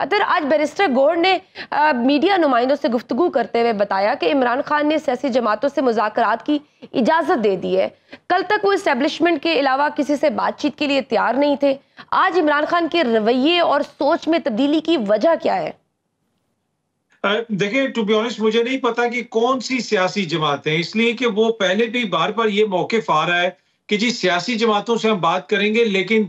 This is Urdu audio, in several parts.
اتر آج بیرسٹر گوڑ نے میڈیا نمائندوں سے گفتگو کرتے ہوئے بتایا کہ عمران خان نے سیاسی جماعتوں سے مذاکرات کی اجازت دے دی ہے۔ کل تک وہ اسٹیبلشمنٹ کے علاوہ کسی سے بات چیت کے لیے تیار نہیں تھے۔ آج عمران خان کے رویے اور سوچ میں تبدیلی کی وجہ کیا ہے؟ دیکھیں ٹو بی آنسٹ مجھے نہیں پتا کہ کون سی سیاسی جماعتیں اس لیے کہ وہ پہلے بھی بار بار یہ موقف آ رہا ہے کہ جی سیاسی جماعتوں سے ہم بات کریں گے، لیکن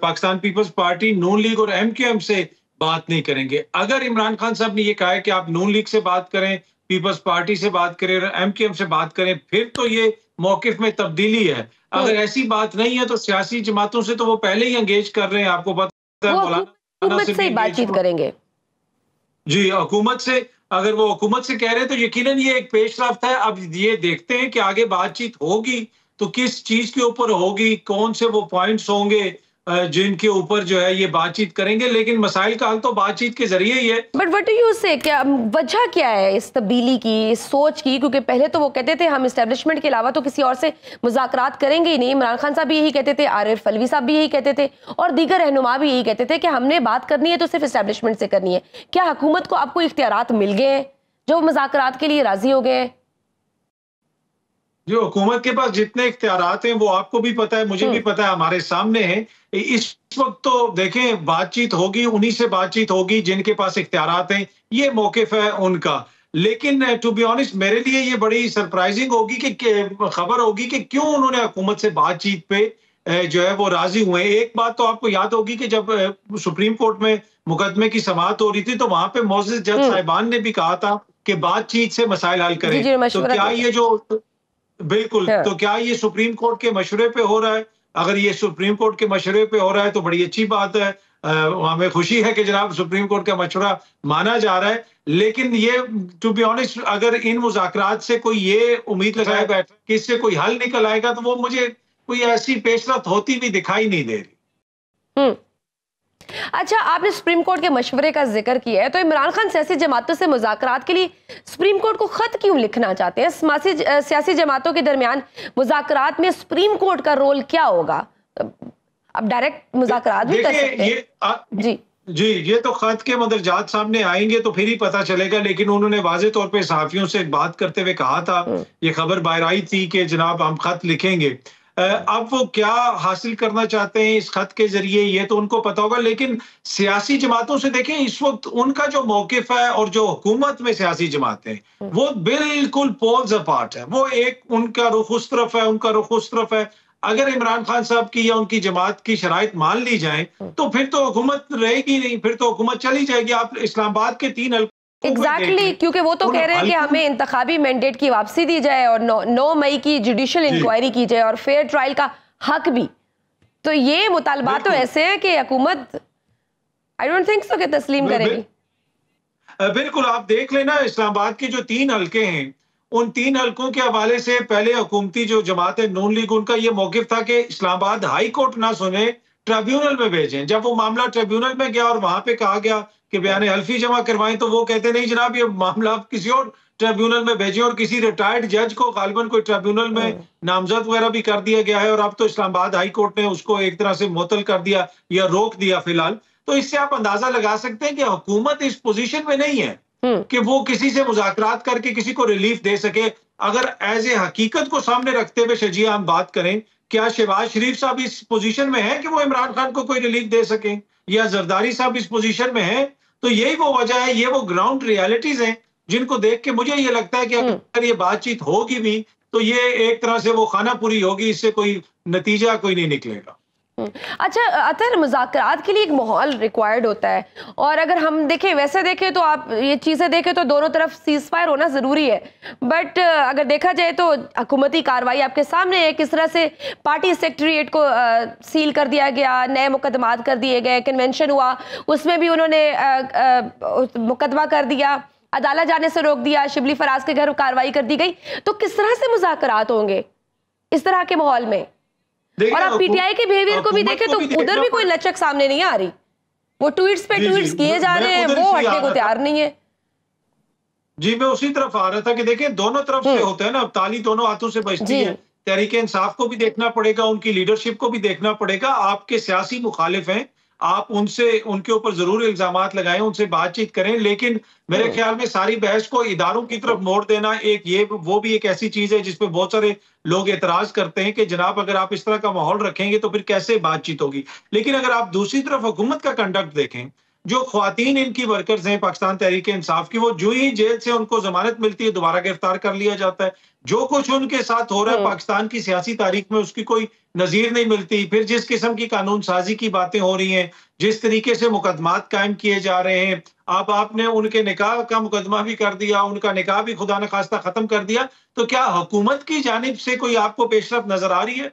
Pakistan Peoples party, Noon league اور ایم کیو ایم سے بات نہیں کریں گے۔ اگر عمران خان صاحب نے یہ کہا ہے کہ آپ نون لیگ سے بات کریں پیپلز پارٹی سے بات کریں ایم کیو ایم سے بات کریں پھر تو یہ موقف میں تبدیلی ہے۔ اگر ایسی بات نہیں ہے تو سیاسی جماعتوں سے تو وہ پہلے ہی انگیج کر رہے ہیں۔ آپ کو پتا ہے سے بات چیت کریں گے۔ جی حکومت سے اگر وہ حکومت سے کہہ رہے ہیں تو یقیناً یہ ایک پیش رفت ہے۔ اب یہ دیکھتے ہیں کہ آگے بات چیت ہوگی تو کس چیز کے اوپر ہوگی کون سے وہ پوائنٹس ہوں گے؟ جن کے اوپر جو ہے یہ بات چیت کریں گے، لیکن مسائل کا حل تو بات چیت کے ذریعے ہی ہے۔ بٹ وٹ یو سے کیا وجہ کیا ہے اس تبدیلی کی، اس سوچ کی؟ کیونکہ پہلے تو وہ کہتے تھے ہم اسٹیبلشمنٹ کے علاوہ تو کسی اور سے مذاکرات کریں گے ہی نہیں۔ عمران خان صاحب بھی یہی کہتے تھے، عارف فلوی صاحب بھی یہی کہتے تھے، اور دیگر رہنما بھی یہی کہتے تھے کہ ہم نے بات کرنی ہے تو صرف اسٹیبلشمنٹ سے کرنی ہے۔ کیا حکومت کو آپ کو اختیارات مل گئے ہیں جو مذاکرات کے لیے راضی ہو گئے ہیں؟ جو حکومت کے پاس جتنے اختیارات ہیں وہ آپ کو بھی پتا ہے مجھے بھی پتا ہے ہمارے سامنے ہیں۔ اس وقت تو دیکھیں بات چیت ہوگی انہی سے بات چیت ہوگی جن کے پاس اختیارات ہیں۔ یہ موقف ہے ان کا۔ لیکن ٹو بی آنےسٹ میرے لیے یہ بڑی سرپرائزنگ ہوگی کہ خبر ہوگی کہ کیوں انہوں نے حکومت سے بات چیت پہ جو ہے وہ راضی ہوئے ایک بات تو آپ کو یاد ہوگی کہ جب سپریم کورٹ میں مقدمے کی سماعت ہو رہی تھی تو وہاں پہ موزز جج صاحبان نے بھی کہا تھا کہ بات چیت سے مسائل حل کریں۔ جی، جی، تو کیا یہ جو بالکل ہاں۔ تو کیا یہ سپریم کورٹ کے مشورے پہ ہو رہا ہے؟ اگر یہ سپریم کورٹ کے مشورے پہ ہو رہا ہے تو بڑی اچھی بات ہے۔ ہمیں خوشی ہے کہ جناب سپریم کورٹ کا مشورہ مانا جا رہا ہے۔ لیکن یہ ٹو بی آنےسٹ اگر ان مذاکرات سے کوئی یہ امید لگائے بیٹھا کہ اس سے کوئی حل نکل آئے گا تو وہ مجھے کوئی ایسی پیش رفت ہوتی بھی دکھائی نہیں دے رہی۔ اچھا آپ نے سپریم کورٹ کے مشورے کا ذکر کیا ہے تو عمران خان سیاسی جماعتوں سے مذاکرات کے لیے سپریم کورٹ کو خط کیوں لکھنا چاہتے ہیں؟ سیاسی جماعتوں کے درمیان مذاکرات میں سپریم کورٹ کا رول کیا ہوگا؟ اب ڈائریکٹ مذاکرات بھی کر سکتے ہیں۔ جی۔ جی یہ تو خط کے مدرجات سامنے آئیں گے تو پھر ہی پتا چلے گا لیکن انہوں نے واضح طور پہ صحافیوں سے بات کرتے ہوئے کہا تھا یہ خبر باہر آئی تھی کہ جناب ہم خط لکھیں گے۔ اب وہ کیا حاصل کرنا چاہتے ہیں اس خط کے ذریعے یہ تو ان کو پتا ہوگا، لیکن سیاسی جماعتوں سے دیکھیں، اس وقت ان کا جو موقف ہے اور جو حکومت میں سیاسی جماعتیں وہ بالکل پولز اپارٹ ہے۔ وہ ایک ان کا رخ اس طرف ہے، ان کا رخ اس طرف ہے۔ اگر عمران خان صاحب کی یا ان کی جماعت کی شرائط مان لی جائیں، تو پھر تو حکومت رہے گی نہیں، پھر تو حکومت چلی جائے گی۔ آپ اسلام آباد کے تین ایگزیکٹلی کیونکہ وہ تو کہہ رہے ہیں کہ ہمیں انتخابی مینڈیٹ کی واپسی دی جائے اور نو مئی کی جوڈیشل انکوائری کی جائے اور فیئر ٹرائل کا حق بھی. تو یہ مطالبات تو ایسے ہیں کہ حکومت آئی ڈونٹ تھنک سو کہ تسلیم کرے گی. بالکل آپ دیکھ لینا اسلام آباد کے جو تین حلقے ہیں ان تین حلقوں کے حوالے سے پہلے حکومتی جو جماعت ہے نون لیگ ان کا یہ موقف تھا کہ اسلام آباد ہائی کورٹ نہ سنے ٹریبیونل میں بھیجیں۔ جب وہ معاملہ ٹریبیونل میں گیا اور وہاں پہ کہا گیا کہ بیان حلفی جمع کروائیں تو وہ کہتے نہیں جناب یہ معاملہ آپ کسی اور ٹریبیونل میں بھیجیں اور کسی ریٹائرڈ جج کو غالباً کوئی ٹریبیونل میں نامزد وغیرہ بھی کر دیا گیا ہے اور اب تو اسلام آباد ہائی کورٹ نے اس کو ایک طرح سے معطل کر دیا یا روک دیا فی الحال۔ تو اس سے آپ اندازہ لگا سکتے ہیں کہ حکومت اس پوزیشن میں نہیں ہے۔ کہ وہ کسی سے مذاکرات کر کے کسی کو ریلیف دے سکے۔ اگر ایز اے حقیقت کو سامنے رکھتے ہوئے شجیہ ہم بات کریں کیا شہباز شریف صاحب اس پوزیشن میں ہے کہ وہ عمران خان کو کوئی ریلیف دے سکیں؟ یا زرداری صاحب اس پوزیشن میں ہے تو یہی وہ وجہ ہے یہ وہ گراؤنڈ ریالٹیز ہیں جن کو دیکھ کے مجھے یہ لگتا ہے کہ اگر یہ بات چیت ہوگی بھی تو یہ ایک طرح سے وہ خانہ پوری ہوگی اس سے کوئی نتیجہ کوئی نہیں نکلے گا۔ اچھا اطر مذاکرات کے لیے ایک ماحول ریکوائرڈ ہوتا ہے۔ اور اگر ہم دیکھیں، ویسے دیکھیں تو آپ یہ چیزیں دیکھیں تو دونوں طرف سیز فائر ہونا ضروری ہے۔ بٹ اگر دیکھا جائے تو حکومتی کاروائی آپ کے سامنے ہے۔ کس طرح سے پارٹی سیکٹریٹ کو سیل کر دیا گیا، نئے مقدمات کر دیے گئے کنونشن ہوا۔ اس میں بھی انہوں نے مقدمہ کر دیا۔ عدالت جانے سے روک دیا۔ شبلی فراز کے گھر کاروائی کر دی گئی۔ تو کس طرح سے مذاکرات ہوں گے؟ اس طرح کے ماحول میں۔ اور آپ پی ٹی آئی کے بیہیویئر کو بھی دیکھیں تو ادھر بھی کوئی لچک سامنے نہیں آ رہی۔ وہ ٹویٹس پہ جی، جی، ٹویٹس کیے جا رہے ہیں وہ ہٹنے کو تیار نہیں ہے جی میں اسی طرف آ رہا تھا کہ دیکھیں دونوں طرف سے ہوتا ہے نا اب تالی دونوں ہاتھوں سے بچتی جی۔ ہے تحریک انصاف کو بھی دیکھنا پڑے گا ان کی لیڈرشپ کو بھی دیکھنا پڑے گا۔ آپ کے سیاسی مخالف ہیں آپ ان سے ان کے اوپر ضرور الزامات لگائیں ان سے بات چیت کریں لیکن میرے خیال میں ساری بحث کو اداروں کی طرف موڑ دینا ایک یہ وہ بھی ایک ایسی چیز ہے جس پہ بہت سارے لوگ اعتراض کرتے ہیں کہ جناب اگر آپ اس طرح کا ماحول رکھیں گے تو پھر کیسے بات چیت ہوگی؟ لیکن اگر آپ دوسری طرف حکومت کا کنڈکٹ دیکھیں جو خواتین ان کی ورکرز ہیں پاکستان تحریک انصاف کی وہ جو ہی جیل سے ان کو ضمانت ملتی ہے دوبارہ گرفتار کر لیا جاتا ہے۔ جو کچھ ان کے ساتھ ہو رہا ہے پاکستان کی سیاسی تاریخ میں اس کی کوئی نظیر نہیں ملتی۔ پھر جس قسم کی قانون سازی کی باتیں ہو رہی ہیں جس طریقے سے مقدمات قائم کیے جا رہے ہیں اب آپ نے ان کے نکاح کا مقدمہ بھی کر دیا ان کا نکاح بھی خدا نخواستہ ختم کر دیا تو کیا حکومت کی جانب سے کوئی آپ کو پیش رفت نظر آ رہی ہے؟